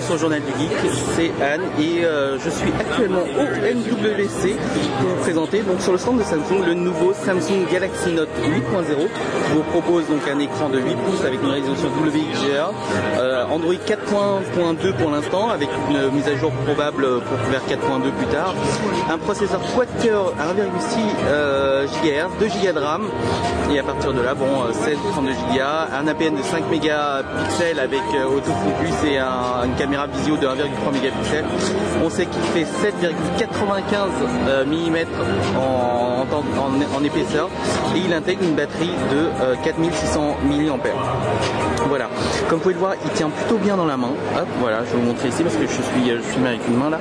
sur le journal du geek, c'est Anne et euh, je suis actuellement au MWC pour vous présenter donc sur le stand de Samsung le nouveau Samsung Galaxy Note 8.0 qui vous propose donc un écran de 8 pouces avec une résolution WXGA, euh, Android 4.2 pour l'instant avec une mise à jour probable pour vers 4.2 plus tard, un processeur quad-core à 1,6 GHz, 2 Go de RAM. Et à partir de là bon 16 32 Go, un APN de 5 mégapixels avec euh, autofocus et un, une caméra visio de 1,3 mégapixels. On sait qu'il fait 7,95 mm en, en, en, épaisseur et il intègre une batterie de 4600 mAh. Voilà, comme vous pouvez le voir, il tient plutôt bien dans la main. Hop, voilà, je vais vous montrer ici parce que je suis, je avec une main là.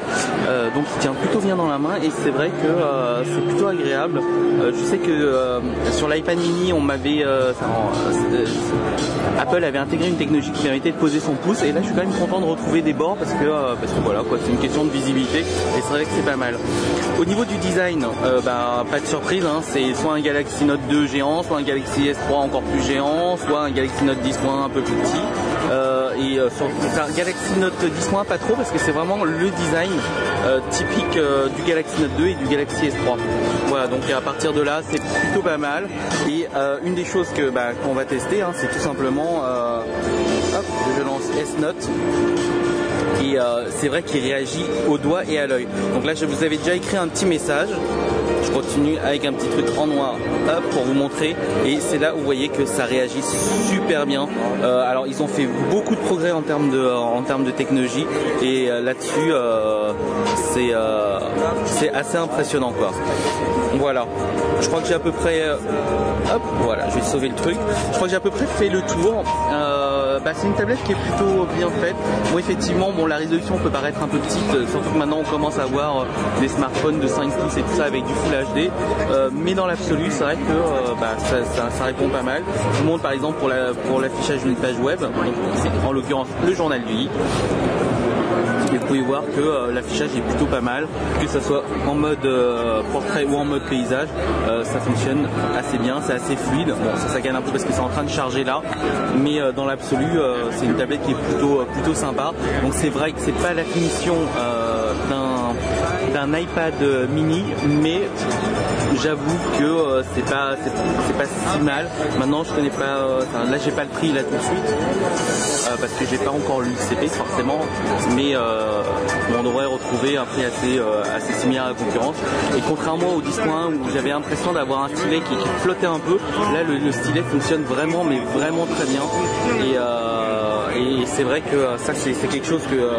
Euh, donc il tient plutôt bien dans la main et c'est vrai que euh, c'est plutôt agréable. Euh, je sais que sur l'iPad mini, on m'avait, Apple avait intégré une technologie qui permettait de poser son pouce et là je suis quand même content de retrouver des bords parce que parce que voilà c'est une question de visibilité et c'est vrai que c'est pas mal. Au niveau du design, bah, pas de surprise, hein, c'est soit un Galaxy Note 2 géant, soit un Galaxy S3 encore plus géant, soit un Galaxy Note 10.1 un peu petit. Euh, et euh, sur Galaxy Note 10.1 pas trop parce que c'est vraiment le design euh, typique du Galaxy Note 2 et du Galaxy S3. Voilà donc à partir de là c'est plutôt pas mal. Et une des choses que bah, qu'on va tester hein, c'est tout simplement hop, je lance S Note et euh, c'est vrai qu'il réagit au doigt et à l'œil. Donc là je vous avais déjà écrit un petit message. Je continue avec un petit truc en noir pour vous montrer. Et c'est là où vous voyez que ça réagit super bien. Euh, alors ils ont fait beaucoup de progrès en termes de, technologie. Et euh, là-dessus c'est c'est assez impressionnant quoi. Voilà. Je crois que j'ai à peu près hop voilà je vais sauver le truc. Je crois que j'ai à peu près fait le tour bah, c'est une tablette qui est plutôt bien faite. Effectivement bon la résolution peut paraître un peu petite surtout que maintenant on commence à voir des smartphones de 5 pouces et tout ça avec du Full HD euh, mais dans l'absolu c'est vrai que euh, bah, ça, répond pas mal. Je vous montre par exemple pour l'affichage d'une page web. C'est en l'occurrence le journal du et vous pouvez voir que euh, l'affichage est plutôt pas mal, que ce soit en mode euh, portrait ou en mode paysage, euh, ça fonctionne assez bien, c'est assez fluide. Bon, ça, gagne un peu parce que c'est en train de charger là, mais dans l'absolu, c'est une tablette qui est plutôt plutôt sympa. Donc c'est vrai que c'est pas la finition d'un iPad mini, mais j'avoue que euh, c'est pas c'est pas si mal. Maintenant je connais pas euh, là j'ai pas le prix là tout de suite euh, parce que j'ai pas encore lu le CP forcément, mais on devrait retrouver un prix assez assez similaire à la concurrence. Et contrairement au 10.1 où j'avais l'impression d'avoir un stylet qui, flottait un peu, là le, le, stylet fonctionne vraiment mais vraiment très bien et et c'est vrai que ça c'est quelque chose que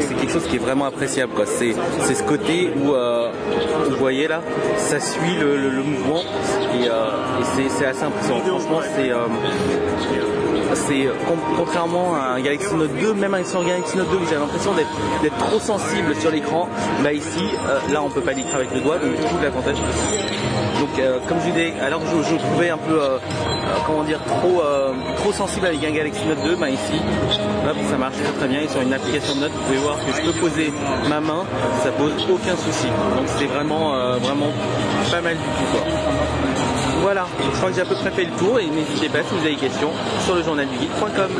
c'est quelque chose qui est vraiment appréciable. C'est ce côté où, euh, vous voyez là, ça suit le, mouvement et, euh, c'est assez impressionnant. Franchement c'est euh, c'est contrairement à un Galaxy Note 2, même sur un Galaxy Note 2 où j'avais l'impression d'être trop sensible sur l'écran, là ici, euh, là on peut pas l'écrire avec le doigt, donc tout l'avantage. Donc euh, comme je disais, alors je, je trouvais un peu, euh, comment dire, trop, trop sensible avec un Galaxy Note 2, bah ici, hop, ça marche très très bien. Et sur une application de notes, vous pouvez voir que je peux poser ma main, ça pose aucun souci. Donc c'est vraiment, vraiment pas mal du tout. Voilà, je crois que j'ai à peu près fait le tour et n'hésitez pas si vous avez des questions sur le journal du geek.com.